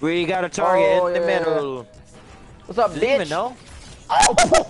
We got a target Oh, in the oh, yeah. middle. What's up, Didn't even bitch? know. Oh!